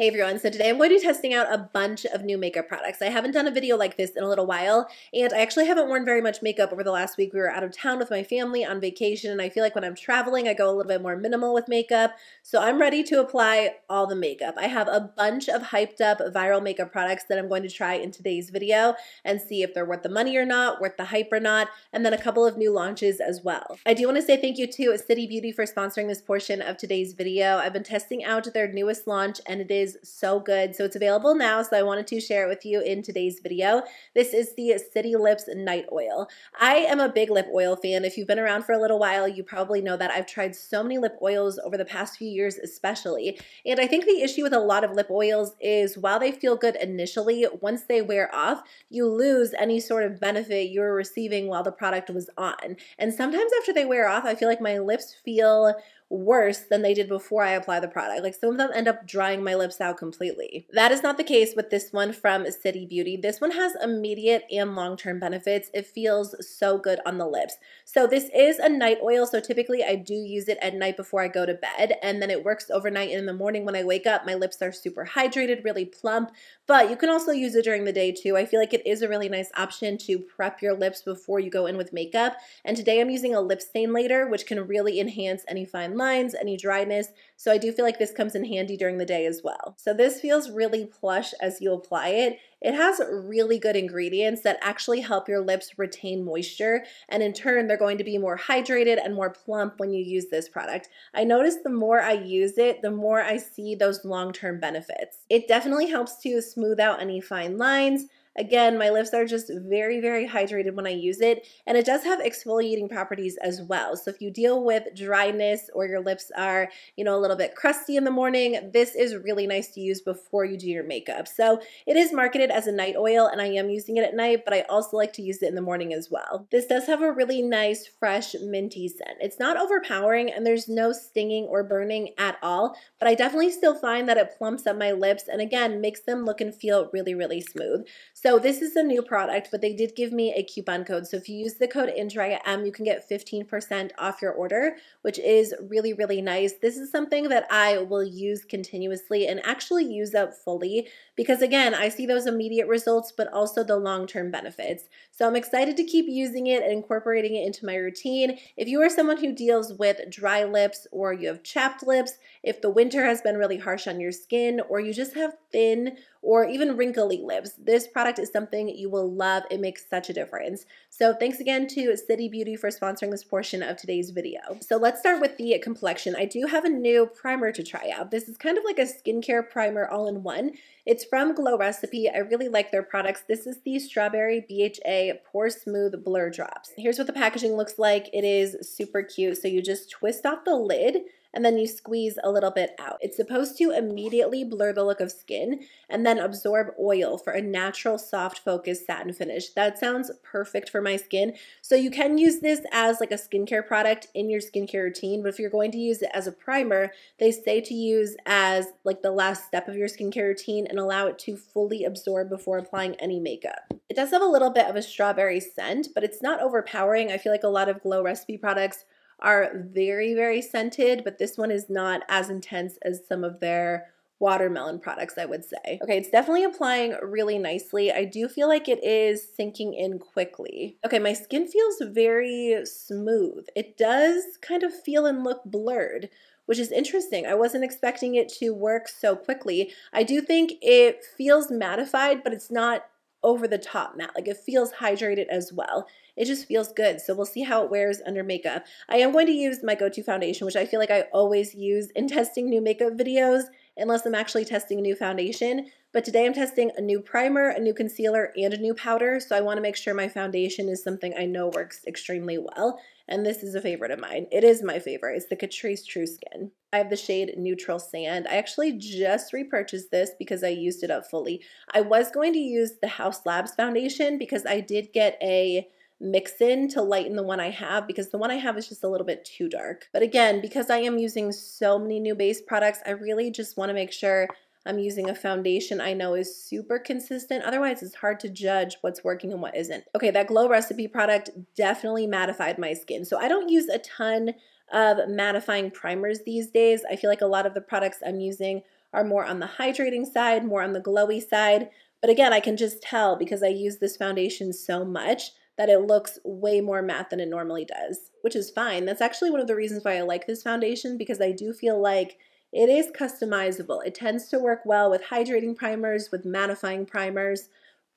Hey everyone, so today I'm going to be testing out a bunch of new makeup products. I haven't done a video like this in a little while, and I actually haven't worn very much makeup over the last week. We were out of town with my family on vacation, and I feel like when I'm traveling, I go a little bit more minimal with makeup. So I'm ready to apply all the makeup. I have a bunch of hyped up viral makeup products that I'm going to try in today's video and see if they're worth the money or not, worth the hype or not, and then a couple of new launches as well. I do want to say thank you to City Beauty for sponsoring this portion of today's video. I've been testing out their newest launch, and it is is so good. So it's available now, so I wanted to share it with you in today's video. This is the City Lips Night Oil. I am a big lip oil fan. If you've been around for a little while, you probably know that I've tried so many lip oils over the past few years especially. And I think the issue with a lot of lip oils is while they feel good initially, once they wear off, you lose any sort of benefit you were receiving while the product was on. And sometimes after they wear off, I feel like my lips feel worse than they did before I apply the product. Like some of them end up drying my lips out completely. That is not the case with this one from City Beauty. This one has immediate and long-term benefits. It feels so good on the lips. So this is a night oil, so typically I do use it at night before I go to bed, and then it works overnight in the morning when I wake up. My lips are super hydrated, really plump, but you can also use it during the day too. I feel like it is a really nice option to prep your lips before you go in with makeup. And today I'm using a lip stain later, which can really enhance any fine lines, any dryness. So I do feel like this comes in handy during the day as well. So this feels really plush as you apply it. It has really good ingredients that actually help your lips retain moisture, and in turn, they're going to be more hydrated and more plump when you use this product. I notice the more I use it, the more I see those long term benefits. It definitely helps to smooth out any fine lines Again, my lips are just very, very hydrated when I use it, and it does have exfoliating properties as well. So if you deal with dryness or your lips are, you know, a little bit crusty in the morning, this is really nice to use before you do your makeup. So it is marketed as a night oil, and I am using it at night, but I also like to use it in the morning as well. This does have a really nice, fresh, minty scent. It's not overpowering, and there's no stinging or burning at all, but I definitely still find that it plumps up my lips, and again, makes them look and feel really, really smooth. So this is a new product, but they did give me a coupon code. So if you use the code M, you can get 15% off your order, which is really, really nice. This is something that I will use continuously and actually use up fully because again, I see those immediate results, but also the long-term benefits. So I'm excited to keep using it and incorporating it into my routine. If you are someone who deals with dry lips or you have chapped lips, if the winter has been really harsh on your skin, or you just have thin or even wrinkly lips, this product is something you will love. It makes such a difference. So thanks again to City Beauty for sponsoring this portion of today's video. So let's start with the complexion. I do have a new primer to try out. This is kind of like a skincare primer all in one. It's from Glow Recipe. I really like their products. This is the Strawberry BHA Pore Smooth Blur Drops. Here's what the packaging looks like. It is super cute. So you just twist off the lid and then you squeeze a little bit out. It's supposed to immediately blur the look of skin and then absorb oil for a natural soft focused satin finish. That sounds perfect for my skin. So you can use this as like a skincare product in your skincare routine, but if you're going to use it as a primer, they say to use as like the last step of your skincare routine and allow it to fully absorb before applying any makeup. It does have a little bit of a strawberry scent, but it's not overpowering. I feel like a lot of Glow Recipe products are very, very scented, but this one is not as intense as some of their watermelon products, I would say. Okay, it's definitely applying really nicely. I do feel like it is sinking in quickly. Okay, my skin feels very smooth. It does kind of feel and look blurred, which is interesting. I wasn't expecting it to work so quickly. I do think it feels mattified, but it's not over the top matte. Like it feels hydrated as well. It just feels good. So we'll see how it wears under makeup. I am going to use my go-to foundation, which I feel like I always use in testing new makeup videos unless I'm actually testing a new foundation. But today I'm testing a new primer, a new concealer, and a new powder. So I want to make sure my foundation is something I know works extremely well. And this is a favorite of mine. It is my favorite. It's the Catrice True Skin. I have the shade Neutral Sand. I actually just repurchased this because I used it up fully. I was going to use the Haus Labs foundation because I did get a mix in to lighten the one I have because the one I have is just a little bit too dark. But again, because I am using so many new base products, I really just want to make sure I'm using a foundation I know is super consistent. Otherwise, it's hard to judge what's working and what isn't. Okay, that Glow Recipe product definitely mattified my skin. So I don't use a ton of mattifying primers these days. I feel like a lot of the products I'm using are more on the hydrating side, more on the glowy side. But again, I can just tell because I use this foundation so much that it looks way more matte than it normally does, which is fine. That's actually one of the reasons why I like this foundation because I do feel like it is customizable. It tends to work well with hydrating primers, with mattifying primers.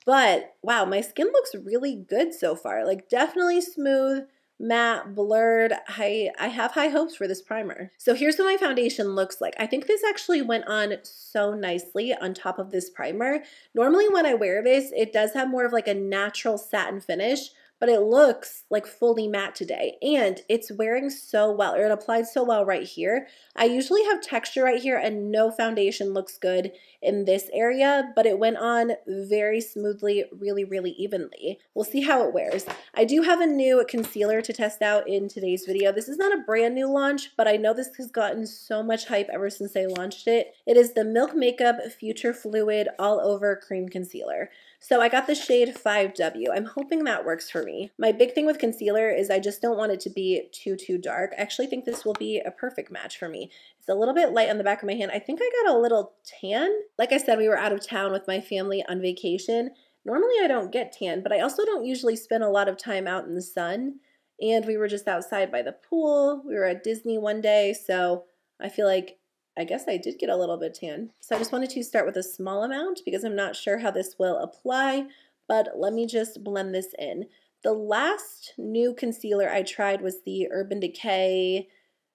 But wow, my skin looks really good so far. Like definitely smooth, matte, blurred. I, I have high hopes for this primer. So here's what my foundation looks like. I think this actually went on so nicely on top of this primer. Normally when I wear this, it does have more of like a natural satin finish, but it looks like fully matte today and it's wearing so well or it applied so well right here. I usually have texture right here and no foundation looks good in this area, but it went on very smoothly, really, really evenly. We'll see how it wears. I do have a new concealer to test out in today's video. This is not a brand new launch, but I know this has gotten so much hype ever since they launched it. It is the Milk Makeup Future Fluid All Over Cream Concealer. So I got the shade 5W. I'm hoping that works for me. My big thing with concealer is I just don't want it to be too, too dark. I actually think this will be a perfect match for me. It's a little bit light on the back of my hand. I think I got a little tan. Like I said, we were out of town with my family on vacation. Normally I don't get tan, but I also don't usually spend a lot of time out in the sun. And we were just outside by the pool. We were at Disney one day, so I feel like I guess I did get a little bit tan. So I just wanted to start with a small amount because I'm not sure how this will apply, but let me just blend this in. The last new concealer I tried was the Urban Decay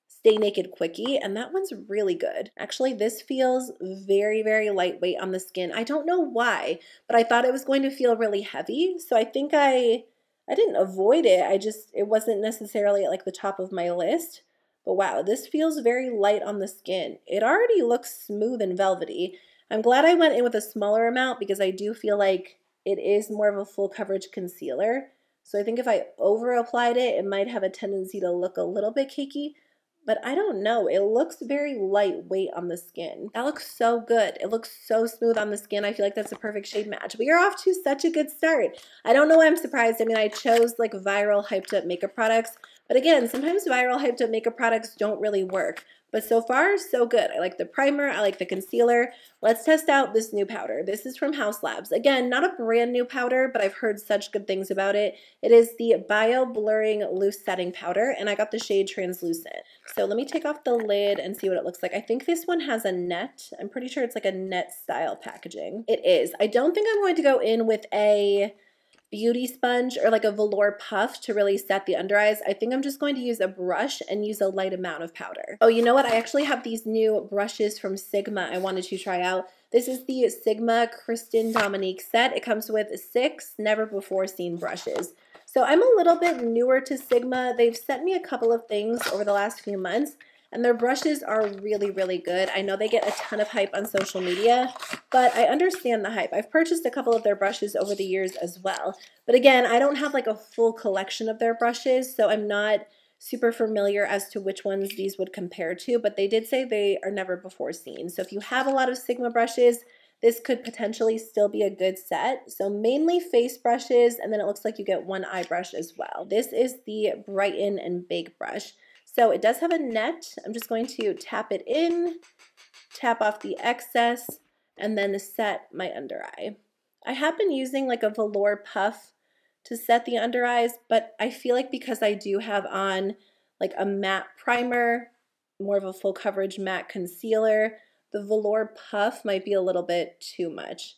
Stay Naked Quickie, and that one's really good. Actually, this feels very, very lightweight on the skin. I don't know why, but I thought it was going to feel really heavy, so I think I I didn't avoid it. I just, it wasn't necessarily at like the top of my list. But wow, this feels very light on the skin. It already looks smooth and velvety. I'm glad I went in with a smaller amount because I do feel like it is more of a full coverage concealer. So I think if I over applied it, it might have a tendency to look a little bit cakey, but I don't know. It looks very lightweight on the skin. That looks so good. It looks so smooth on the skin. I feel like that's a perfect shade match. We are off to such a good start. I don't know why I'm surprised. I mean, I chose like viral hyped up makeup products, but again, sometimes viral hyped up makeup products don't really work. But so far, so good. I like the primer, I like the concealer. Let's test out this new powder. This is from Haus Labs. Again, not a brand new powder, but I've heard such good things about it. It is the Bio Blurring Loose Setting Powder, and I got the shade Translucent. So let me take off the lid and see what it looks like. I think this one has a net. I'm pretty sure it's like a net style packaging. It is. I don't think I'm going to go in with a beauty sponge or like a velour puff to really set the under eyes, I think I'm just going to use a brush and use a light amount of powder. Oh, you know what? I actually have these new brushes from Sigma I wanted to try out. This is the Sigma Christen Dominique set. It comes with six never before seen brushes. So I'm a little bit newer to Sigma. They've sent me a couple of things over the last few months and their brushes are really, really good. I know they get a ton of hype on social media, but I understand the hype. I've purchased a couple of their brushes over the years as well. But again, I don't have like a full collection of their brushes, so I'm not super familiar as to which ones these would compare to, but they did say they are never before seen. So if you have a lot of Sigma brushes, this could potentially still be a good set. So mainly face brushes, and then it looks like you get one eye brush as well. This is the Brighten and Bake brush. So it does have a net. I'm just going to tap it in, tap off the excess, and then set my under eye. I have been using like a velour puff to set the under eyes, but I feel like because I do have on like a matte primer, more of a full coverage matte concealer, the velour puff might be a little bit too much.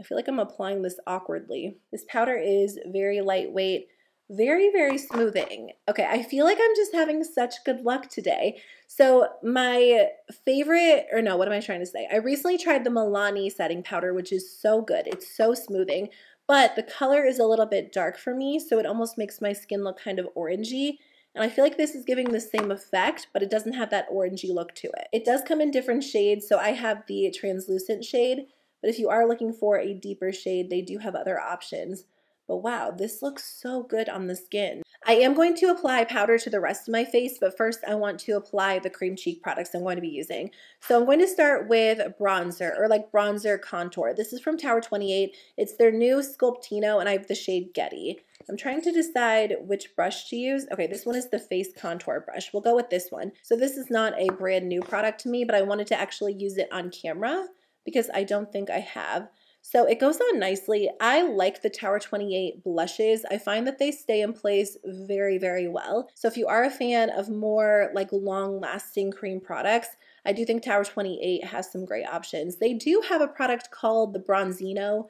I feel like I'm applying this awkwardly. This powder is very lightweight very, very smoothing. Okay, I feel like I'm just having such good luck today. So my favorite, or no, what am I trying to say? I recently tried the Milani setting powder, which is so good. It's so smoothing, but the color is a little bit dark for me, so it almost makes my skin look kind of orangey. And I feel like this is giving the same effect, but it doesn't have that orangey look to it. It does come in different shades, so I have the translucent shade, but if you are looking for a deeper shade, they do have other options. But wow, this looks so good on the skin. I am going to apply powder to the rest of my face, but first I want to apply the cream cheek products I'm going to be using. So I'm going to start with bronzer or like bronzer contour. This is from Tower 28. It's their new Sculptino and I have the shade Getty. I'm trying to decide which brush to use. Okay, this one is the face contour brush. We'll go with this one. So this is not a brand new product to me, but I wanted to actually use it on camera because I don't think I have. So it goes on nicely. I like the Tower 28 blushes. I find that they stay in place very, very well. So if you are a fan of more like long lasting cream products, I do think Tower 28 has some great options. They do have a product called the Bronzino.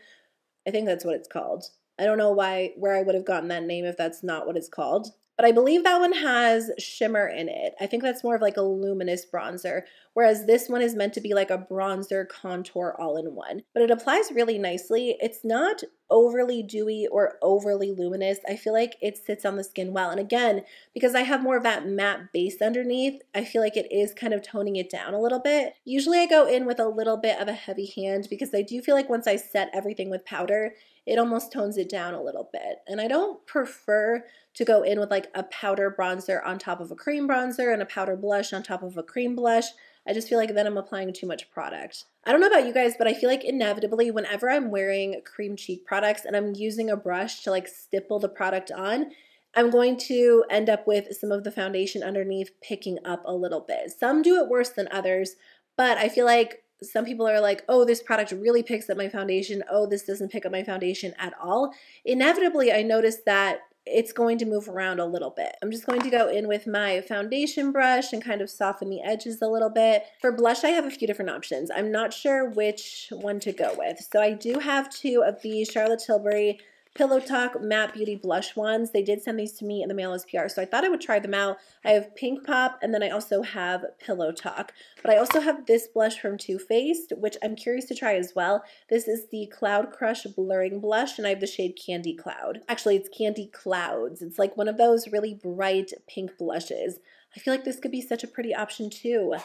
I think that's what it's called. I don't know why where I would have gotten that name if that's not what it's called. But I believe that one has shimmer in it. I think that's more of like a luminous bronzer, whereas this one is meant to be like a bronzer contour all in one. But it applies really nicely. It's not overly dewy or overly luminous. I feel like it sits on the skin well. And again, because I have more of that matte base underneath, I feel like it is kind of toning it down a little bit. Usually I go in with a little bit of a heavy hand because I do feel like once I set everything with powder, it almost tones it down a little bit. And I don't prefer to go in with like a powder bronzer on top of a cream bronzer and a powder blush on top of a cream blush. I just feel like then I'm applying too much product. I don't know about you guys, but I feel like inevitably whenever I'm wearing cream cheek products and I'm using a brush to like stipple the product on, I'm going to end up with some of the foundation underneath picking up a little bit. Some do it worse than others, but I feel like some people are like, oh, this product really picks up my foundation. Oh, this doesn't pick up my foundation at all. Inevitably, I noticed that it's going to move around a little bit. I'm just going to go in with my foundation brush and kind of soften the edges a little bit. For blush, I have a few different options. I'm not sure which one to go with. So I do have two of the Charlotte Tilbury Pillow Talk Matte Beauty Blush ones. They did send these to me in the mail as PR, so I thought I would try them out. I have Pink Pop, and then I also have Pillow Talk. But I also have this blush from Too Faced, which I'm curious to try as well. This is the Cloud Crush Blurring Blush, and I have the shade Candy Cloud. Actually, it's Candy Clouds. It's like one of those really bright pink blushes. I feel like this could be such a pretty option too.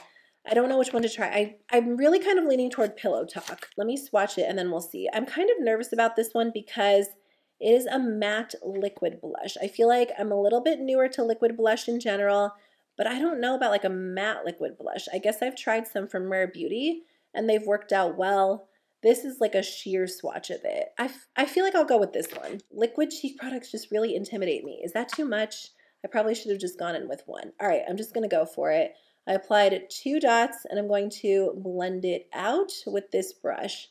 I don't know which one to try. I, I'm really kind of leaning toward Pillow Talk. Let me swatch it and then we'll see. I'm kind of nervous about this one because it is a matte liquid blush. I feel like I'm a little bit newer to liquid blush in general, but I don't know about like a matte liquid blush. I guess I've tried some from Rare Beauty and they've worked out well. This is like a sheer swatch of it. I, I feel like I'll go with this one. Liquid cheek products just really intimidate me. Is that too much? I probably should have just gone in with one. All right, I'm just to go for it. I applied two dots and I'm going to blend it out with this brush.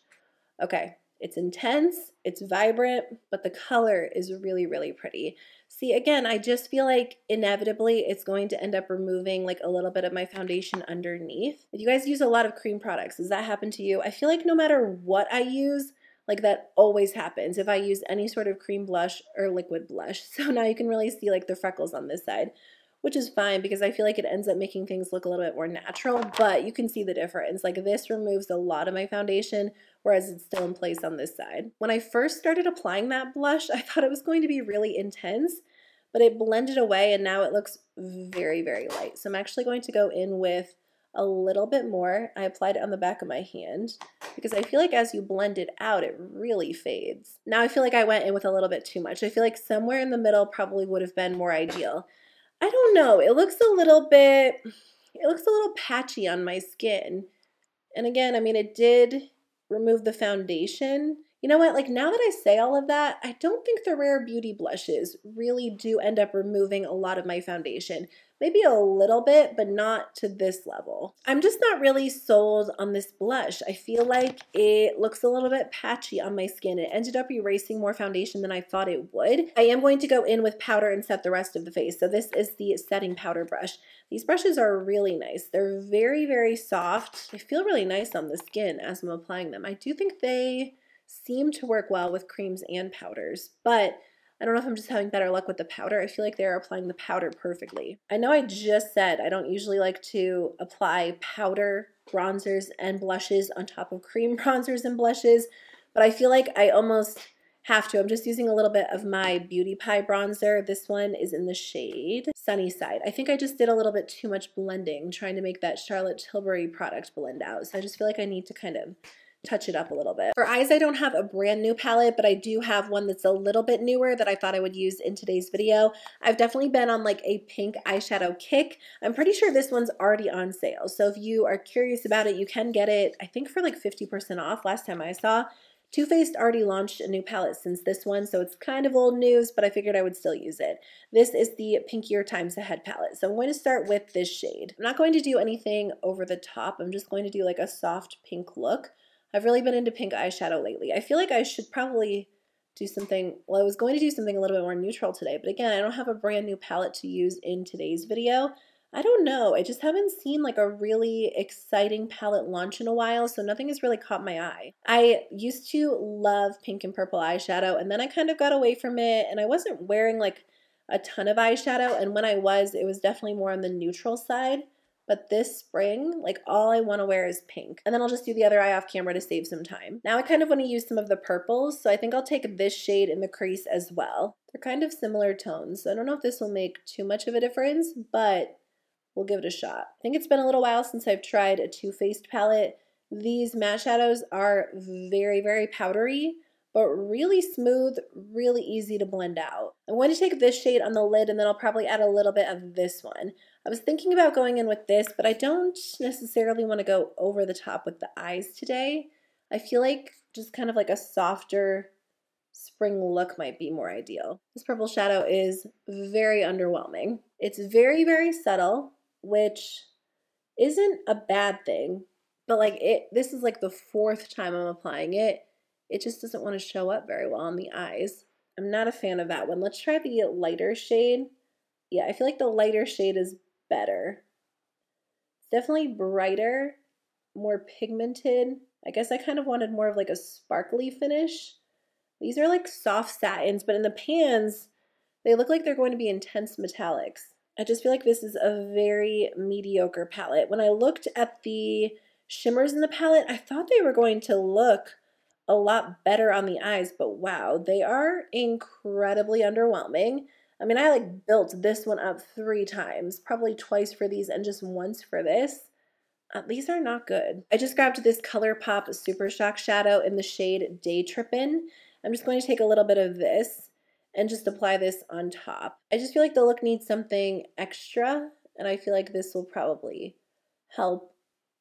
Okay, it's intense, it's vibrant, but the color is really, really pretty. See, again, I just feel like inevitably it's going to end up removing like a little bit of my foundation underneath. If you guys use a lot of cream products, does that happen to you? I feel like no matter what I use, like that always happens if I use any sort of cream blush or liquid blush. So now you can really see like the freckles on this side which is fine because I feel like it ends up making things look a little bit more natural, but you can see the difference. Like this removes a lot of my foundation, whereas it's still in place on this side. When I first started applying that blush, I thought it was going to be really intense, but it blended away and now it looks very, very light. So I'm actually going to go in with a little bit more. I applied it on the back of my hand because I feel like as you blend it out, it really fades. Now I feel like I went in with a little bit too much. I feel like somewhere in the middle probably would have been more ideal. I don't know. It looks a little bit, it looks a little patchy on my skin. And again, I mean, it did remove the foundation. You know what? Like now that I say all of that, I don't think the Rare Beauty blushes really do end up removing a lot of my foundation. Maybe a little bit, but not to this level. I'm just not really sold on this blush. I feel like it looks a little bit patchy on my skin. It ended up erasing more foundation than I thought it would. I am going to go in with powder and set the rest of the face. So this is the setting powder brush. These brushes are really nice. They're very, very soft. They feel really nice on the skin as I'm applying them. I do think they seem to work well with creams and powders, but I don't know if I'm just having better luck with the powder. I feel like they're applying the powder perfectly. I know I just said I don't usually like to apply powder, bronzers, and blushes on top of cream bronzers and blushes, but I feel like I almost have to. I'm just using a little bit of my Beauty Pie bronzer. This one is in the shade Sunny Side. I think I just did a little bit too much blending, trying to make that Charlotte Tilbury product blend out. So I just feel like I need to kind of touch it up a little bit. For eyes, I don't have a brand new palette, but I do have one that's a little bit newer that I thought I would use in today's video. I've definitely been on like a pink eyeshadow kick. I'm pretty sure this one's already on sale. So if you are curious about it, you can get it, I think for like 50% off last time I saw. Too Faced already launched a new palette since this one, so it's kind of old news, but I figured I would still use it. This is the Pinker Times Ahead palette. So I'm going to start with this shade. I'm not going to do anything over the top. I'm just going to do like a soft pink look. I've really been into pink eyeshadow lately. I feel like I should probably do something, well, I was going to do something a little bit more neutral today, but again, I don't have a brand new palette to use in today's video. I don't know. I just haven't seen like a really exciting palette launch in a while, so nothing has really caught my eye. I used to love pink and purple eyeshadow, and then I kind of got away from it, and I wasn't wearing like a ton of eyeshadow, and when I was, it was definitely more on the neutral side. But this spring, like all I want to wear is pink. And then I'll just do the other eye off camera to save some time. Now I kind of want to use some of the purples, so I think I'll take this shade in the crease as well. They're kind of similar tones, so I don't know if this will make too much of a difference, but we'll give it a shot. I think it's been a little while since I've tried a Too Faced palette. These matte shadows are very, very powdery, but really smooth, really easy to blend out. I'm going to take this shade on the lid and then I'll probably add a little bit of this one. I was thinking about going in with this, but I don't necessarily want to go over the top with the eyes today. I feel like just kind of like a softer spring look might be more ideal. This purple shadow is very underwhelming. It's very, very subtle, which isn't a bad thing, but like it this is like the fourth time I'm applying it. It just doesn't want to show up very well on the eyes. I'm not a fan of that one. Let's try the lighter shade. Yeah, I feel like the lighter shade is better. It's definitely brighter, more pigmented. I guess I kind of wanted more of like a sparkly finish. These are like soft satins, but in the pans, they look like they're going to be intense metallics. I just feel like this is a very mediocre palette. When I looked at the shimmers in the palette, I thought they were going to look a lot better on the eyes, but wow, they are incredibly underwhelming. I mean, I like built this one up three times, probably twice for these and just once for this. Uh, these are not good. I just grabbed this ColourPop Super Shock Shadow in the shade Day Trippin'. I'm just going to take a little bit of this and just apply this on top. I just feel like the look needs something extra, and I feel like this will probably help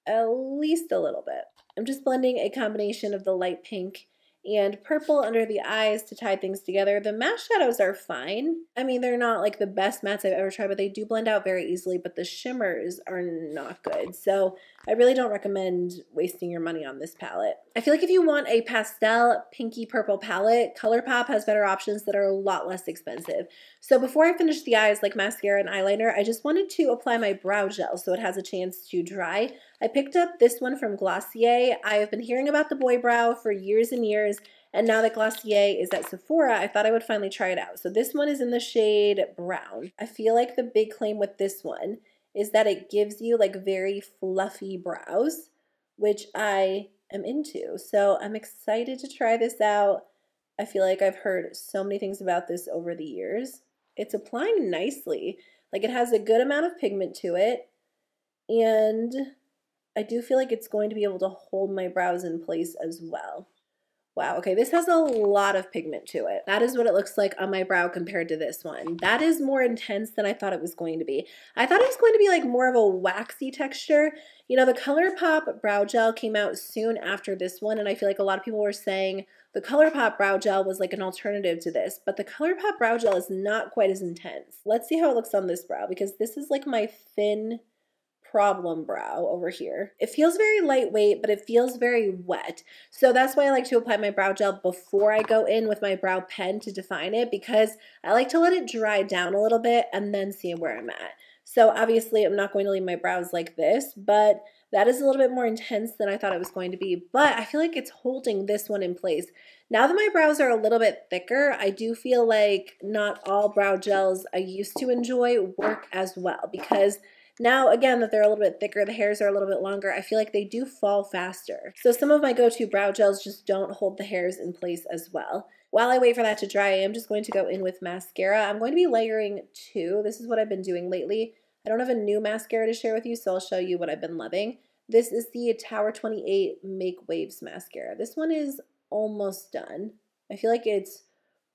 at least a little bit. I'm just blending a combination of the light pink and purple under the eyes to tie things together. The matte shadows are fine. I mean, they're not like the best mattes I've ever tried, but they do blend out very easily, but the shimmers are not good. So I really don't recommend wasting your money on this palette. I feel like if you want a pastel pinky purple palette, ColourPop has better options that are a lot less expensive. So before I finish the eyes like mascara and eyeliner, I just wanted to apply my brow gel so it has a chance to dry. I picked up this one from Glossier. I have been hearing about the boy brow for years and years, and now that Glossier is at Sephora, I thought I would finally try it out. So this one is in the shade brown. I feel like the big claim with this one is that it gives you like very fluffy brows, which I am into. So I'm excited to try this out. I feel like I've heard so many things about this over the years. It's applying nicely. Like it has a good amount of pigment to it. And I do feel like it's going to be able to hold my brows in place as well. Wow, okay, this has a lot of pigment to it. That is what it looks like on my brow compared to this one. That is more intense than I thought it was going to be. I thought it was going to be like more of a waxy texture. You know, the ColourPop Brow Gel came out soon after this one, and I feel like a lot of people were saying the ColourPop Brow Gel was like an alternative to this, but the ColourPop Brow Gel is not quite as intense. Let's see how it looks on this brow, because this is like my thin problem brow over here. It feels very lightweight, but it feels very wet. So that's why I like to apply my brow gel before I go in with my brow pen to define it because I like to let it dry down a little bit and then see where I'm at. So obviously I'm not going to leave my brows like this, but that is a little bit more intense than I thought it was going to be, but I feel like it's holding this one in place. Now that my brows are a little bit thicker, I do feel like not all brow gels I used to enjoy work as well because now, again, that they're a little bit thicker, the hairs are a little bit longer, I feel like they do fall faster. So some of my go-to brow gels just don't hold the hairs in place as well. While I wait for that to dry, I am just going to go in with mascara. I'm going to be layering two. This is what I've been doing lately. I don't have a new mascara to share with you, so I'll show you what I've been loving. This is the Tower 28 Make Waves Mascara. This one is almost done. I feel like it's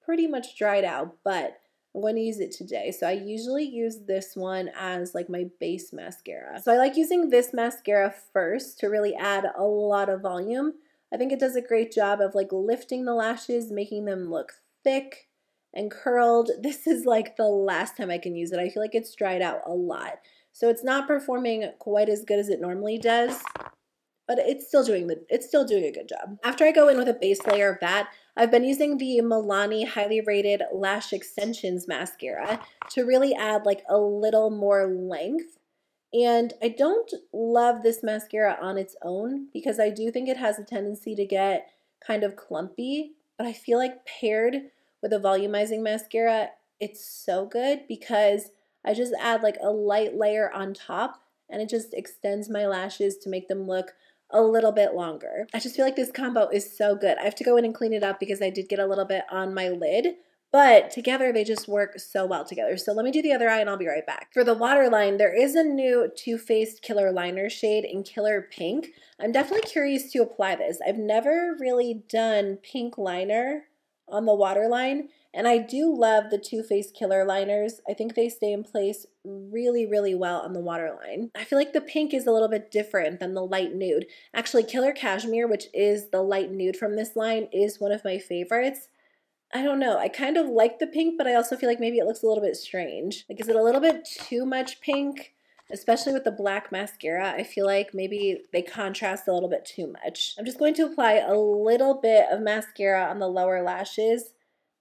pretty much dried out, but I'm going to use it today. So I usually use this one as like my base mascara. So I like using this mascara first to really add a lot of volume. I think it does a great job of like lifting the lashes, making them look thick and curled. This is like the last time I can use it. I feel like it's dried out a lot. So it's not performing quite as good as it normally does, but it's still doing the it's still doing a good job. After I go in with a base layer of that, I've been using the Milani Highly Rated Lash Extensions Mascara to really add like a little more length. And I don't love this mascara on its own because I do think it has a tendency to get kind of clumpy, but I feel like paired with a volumizing mascara, it's so good because I just add like a light layer on top and it just extends my lashes to make them look a little bit longer. I just feel like this combo is so good. I have to go in and clean it up because I did get a little bit on my lid, but together they just work so well together. So let me do the other eye and I'll be right back. For the waterline, there is a new Too Faced Killer Liner shade in Killer Pink. I'm definitely curious to apply this. I've never really done pink liner on the waterline, and I do love the Too Faced Killer liners. I think they stay in place really, really well on the waterline. I feel like the pink is a little bit different than the light nude. Actually, Killer Cashmere, which is the light nude from this line, is one of my favorites. I don't know. I kind of like the pink, but I also feel like maybe it looks a little bit strange. Like, is it a little bit too much pink? Especially with the black mascara, I feel like maybe they contrast a little bit too much. I'm just going to apply a little bit of mascara on the lower lashes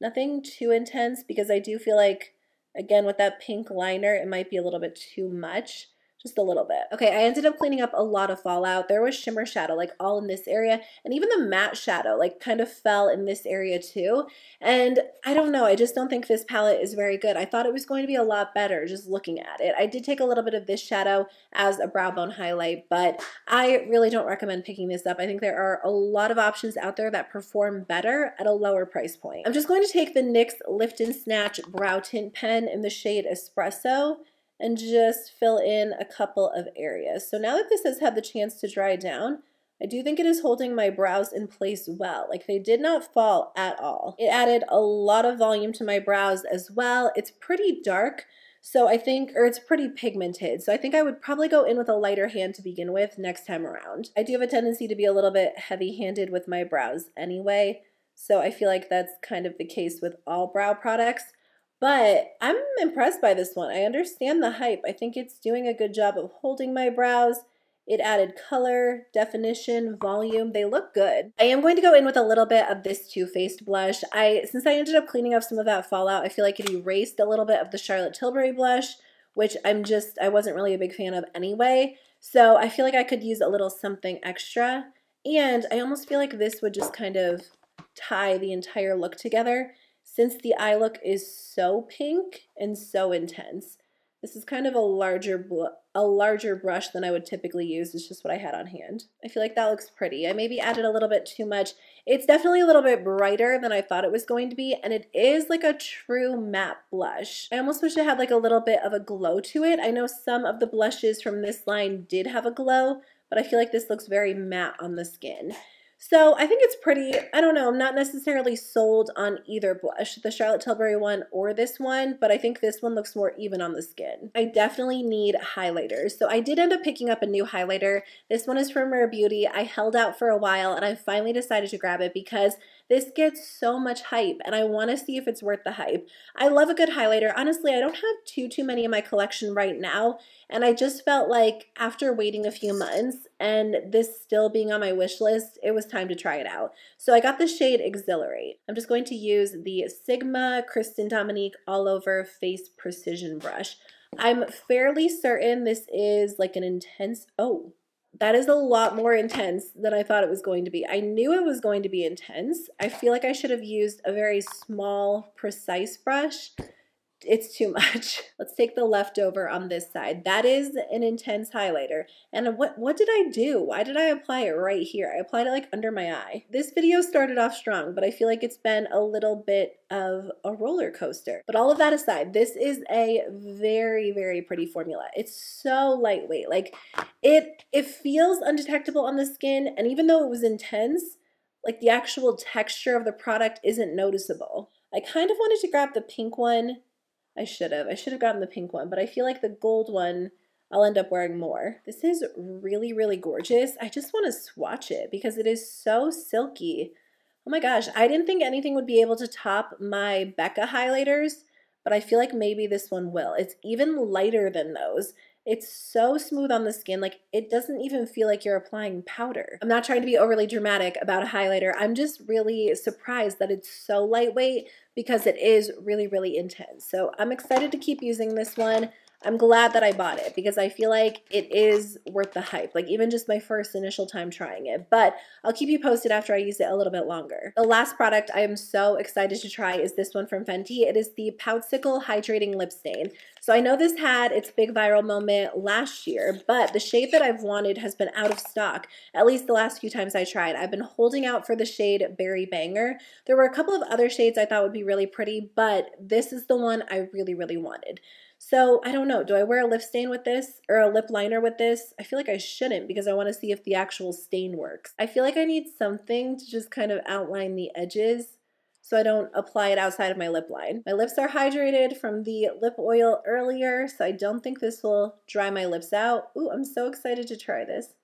Nothing too intense because I do feel like, again, with that pink liner, it might be a little bit too much just a little bit. Okay, I ended up cleaning up a lot of fallout. There was shimmer shadow like all in this area and even the matte shadow like kind of fell in this area too. And I don't know, I just don't think this palette is very good. I thought it was going to be a lot better just looking at it. I did take a little bit of this shadow as a brow bone highlight, but I really don't recommend picking this up. I think there are a lot of options out there that perform better at a lower price point. I'm just going to take the NYX Lift and Snatch Brow Tint Pen in the shade Espresso and just fill in a couple of areas. So now that this has had the chance to dry down, I do think it is holding my brows in place well. Like they did not fall at all. It added a lot of volume to my brows as well. It's pretty dark, so I think, or it's pretty pigmented. So I think I would probably go in with a lighter hand to begin with next time around. I do have a tendency to be a little bit heavy handed with my brows anyway. So I feel like that's kind of the case with all brow products. But I'm impressed by this one. I understand the hype. I think it's doing a good job of holding my brows. It added color, definition, volume. They look good. I am going to go in with a little bit of this Too Faced blush. I Since I ended up cleaning up some of that fallout, I feel like it erased a little bit of the Charlotte Tilbury blush, which I'm just, I wasn't really a big fan of anyway. So I feel like I could use a little something extra. And I almost feel like this would just kind of tie the entire look together since the eye look is so pink and so intense. This is kind of a larger a larger brush than I would typically use. It's just what I had on hand. I feel like that looks pretty. I maybe added a little bit too much. It's definitely a little bit brighter than I thought it was going to be, and it is like a true matte blush. I almost wish it had like a little bit of a glow to it. I know some of the blushes from this line did have a glow, but I feel like this looks very matte on the skin. So I think it's pretty, I don't know, I'm not necessarily sold on either blush, the Charlotte Tilbury one or this one, but I think this one looks more even on the skin. I definitely need highlighters. So I did end up picking up a new highlighter. This one is from Rare Beauty. I held out for a while and I finally decided to grab it because this gets so much hype and I want to see if it's worth the hype. I love a good highlighter. Honestly, I don't have too, too many in my collection right now. And I just felt like after waiting a few months and this still being on my wish list, it was time to try it out. So I got the shade Exhilarate. I'm just going to use the Sigma Christen Dominique All Over Face Precision Brush. I'm fairly certain this is like an intense, oh, that is a lot more intense than I thought it was going to be. I knew it was going to be intense. I feel like I should have used a very small, precise brush. It's too much. Let's take the leftover on this side. That is an intense highlighter. And what, what did I do? Why did I apply it right here? I applied it like under my eye. This video started off strong, but I feel like it's been a little bit of a roller coaster. But all of that aside, this is a very, very pretty formula. It's so lightweight. Like it, it feels undetectable on the skin. And even though it was intense, like the actual texture of the product isn't noticeable. I kind of wanted to grab the pink one I should have. I should have gotten the pink one, but I feel like the gold one I'll end up wearing more. This is really, really gorgeous. I just want to swatch it because it is so silky. Oh my gosh, I didn't think anything would be able to top my Becca highlighters, but I feel like maybe this one will. It's even lighter than those. It's so smooth on the skin, like it doesn't even feel like you're applying powder. I'm not trying to be overly dramatic about a highlighter. I'm just really surprised that it's so lightweight because it is really, really intense. So I'm excited to keep using this one. I'm glad that I bought it because I feel like it is worth the hype, like even just my first initial time trying it. But I'll keep you posted after I use it a little bit longer. The last product I am so excited to try is this one from Fenty. It is the Poutsicle Hydrating Lip Stain. So I know this had its big viral moment last year, but the shade that I've wanted has been out of stock, at least the last few times I tried. I've been holding out for the shade Berry Banger. There were a couple of other shades I thought would be really pretty, but this is the one I really, really wanted. So I don't know. Do I wear a lip stain with this or a lip liner with this? I feel like I shouldn't because I want to see if the actual stain works. I feel like I need something to just kind of outline the edges so I don't apply it outside of my lip line. My lips are hydrated from the lip oil earlier, so I don't think this will dry my lips out. Ooh, I'm so excited to try this.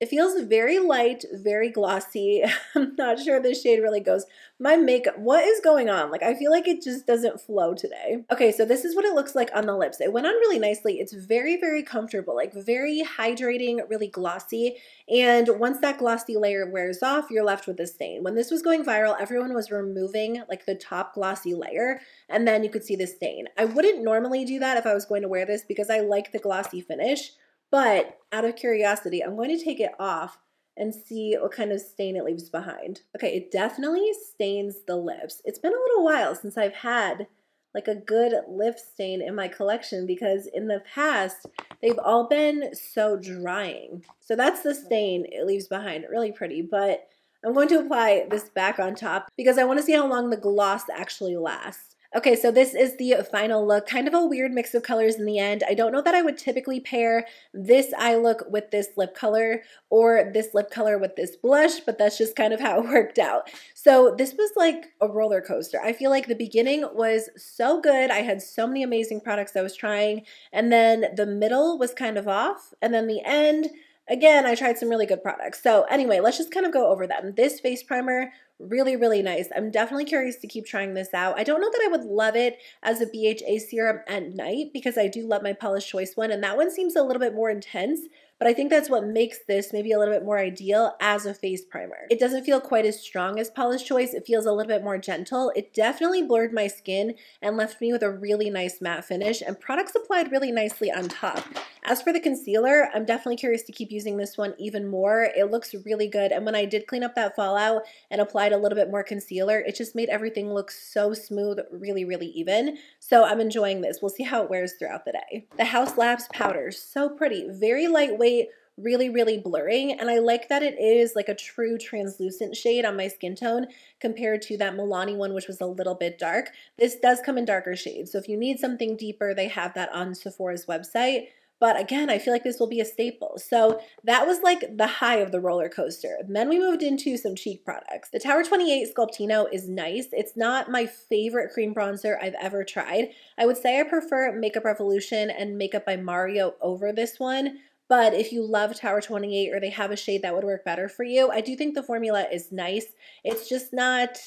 It feels very light, very glossy. I'm not sure this shade really goes. My makeup, what is going on? Like, I feel like it just doesn't flow today. Okay, so this is what it looks like on the lips. It went on really nicely. It's very, very comfortable, like very hydrating, really glossy. And once that glossy layer wears off, you're left with a stain. When this was going viral, everyone was removing like the top glossy layer and then you could see the stain. I wouldn't normally do that if I was going to wear this because I like the glossy finish. But out of curiosity, I'm going to take it off and see what kind of stain it leaves behind. Okay, it definitely stains the lips. It's been a little while since I've had like a good lip stain in my collection because in the past they've all been so drying. So that's the stain it leaves behind. Really pretty, but I'm going to apply this back on top because I want to see how long the gloss actually lasts. Okay, so this is the final look. Kind of a weird mix of colors in the end. I don't know that I would typically pair this eye look with this lip color or this lip color with this blush, but that's just kind of how it worked out. So this was like a roller coaster. I feel like the beginning was so good. I had so many amazing products I was trying, and then the middle was kind of off, and then the end, again, I tried some really good products. So anyway, let's just kind of go over them. This face primer really, really nice. I'm definitely curious to keep trying this out. I don't know that I would love it as a BHA serum at night because I do love my Paula's Choice one, and that one seems a little bit more intense, but I think that's what makes this maybe a little bit more ideal as a face primer. It doesn't feel quite as strong as Paula's Choice. It feels a little bit more gentle. It definitely blurred my skin and left me with a really nice matte finish, and products applied really nicely on top. As for the concealer, I'm definitely curious to keep using this one even more. It looks really good, and when I did clean up that fallout and applied a little bit more concealer, it just made everything look so smooth, really, really even. So I'm enjoying this. We'll see how it wears throughout the day. The Haus Labs powder, so pretty, very lightweight really, really blurring. And I like that it is like a true translucent shade on my skin tone compared to that Milani one, which was a little bit dark. This does come in darker shades. So if you need something deeper, they have that on Sephora's website. But again, I feel like this will be a staple. So that was like the high of the roller coaster. Then we moved into some cheek products. The Tower 28 Sculptino is nice. It's not my favorite cream bronzer I've ever tried. I would say I prefer Makeup Revolution and Makeup by Mario over this one. But if you love Tower 28 or they have a shade that would work better for you, I do think the formula is nice. It's just not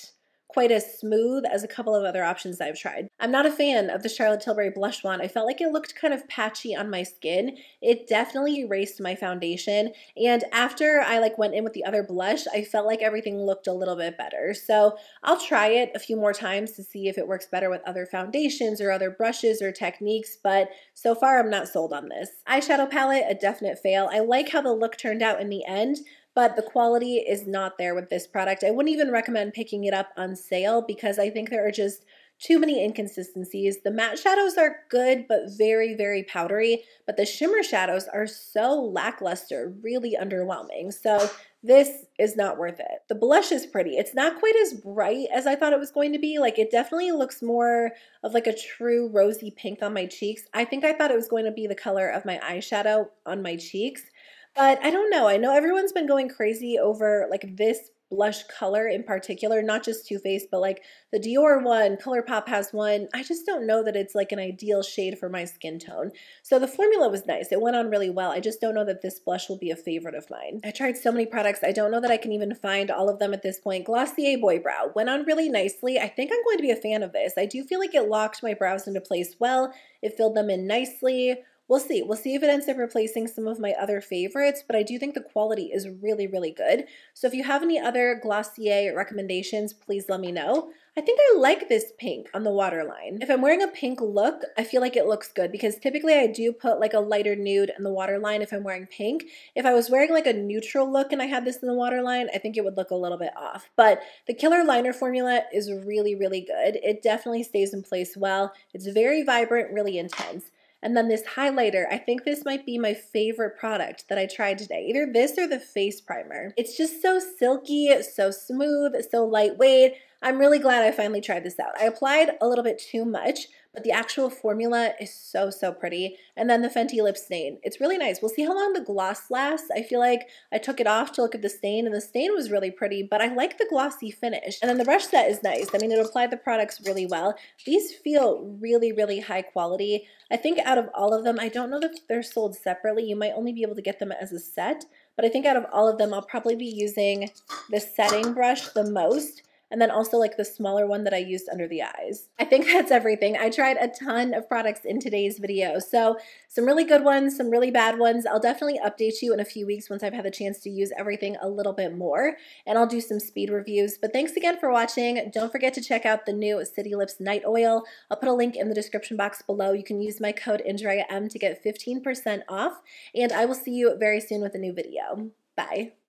quite as smooth as a couple of other options I've tried. I'm not a fan of the Charlotte Tilbury blush wand. I felt like it looked kind of patchy on my skin. It definitely erased my foundation. And after I like went in with the other blush, I felt like everything looked a little bit better. So I'll try it a few more times to see if it works better with other foundations or other brushes or techniques, but so far I'm not sold on this. Eyeshadow palette, a definite fail. I like how the look turned out in the end, but the quality is not there with this product. I wouldn't even recommend picking it up on sale because I think there are just too many inconsistencies. The matte shadows are good, but very, very powdery, but the shimmer shadows are so lackluster, really underwhelming. So this is not worth it. The blush is pretty. It's not quite as bright as I thought it was going to be. Like it definitely looks more of like a true rosy pink on my cheeks. I think I thought it was going to be the color of my eyeshadow on my cheeks. But I don't know. I know everyone's been going crazy over like this blush color in particular, not just Too Faced, but like the Dior one, ColourPop has one. I just don't know that it's like an ideal shade for my skin tone. So the formula was nice. It went on really well. I just don't know that this blush will be a favorite of mine. I tried so many products. I don't know that I can even find all of them at this point. Glossier Boy Brow went on really nicely. I think I'm going to be a fan of this. I do feel like it locked my brows into place well. It filled them in nicely we'll see. We'll see if it ends up replacing some of my other favorites, but I do think the quality is really, really good. So if you have any other Glossier recommendations, please let me know. I think I like this pink on the waterline. If I'm wearing a pink look, I feel like it looks good because typically I do put like a lighter nude in the waterline if I'm wearing pink. If I was wearing like a neutral look and I had this in the waterline, I think it would look a little bit off. But the Killer Liner formula is really, really good. It definitely stays in place well. It's very vibrant, really intense. And then this highlighter, I think this might be my favorite product that I tried today. Either this or the face primer. It's just so silky, so smooth, so lightweight. I'm really glad I finally tried this out. I applied a little bit too much, but the actual formula is so, so pretty. And then the Fenty Lip Stain. It's really nice. We'll see how long the gloss lasts. I feel like I took it off to look at the stain, and the stain was really pretty, but I like the glossy finish. And then the brush set is nice. I mean, it applied the products really well. These feel really, really high quality. I think out of all of them, I don't know that they're sold separately. You might only be able to get them as a set, but I think out of all of them, I'll probably be using the setting brush the most and then also like the smaller one that I used under the eyes. I think that's everything. I tried a ton of products in today's video. So some really good ones, some really bad ones. I'll definitely update you in a few weeks once I've had the chance to use everything a little bit more. And I'll do some speed reviews. But thanks again for watching. Don't forget to check out the new City Lips Night Oil. I'll put a link in the description box below. You can use my code AndreaM to get 15% off. And I will see you very soon with a new video. Bye.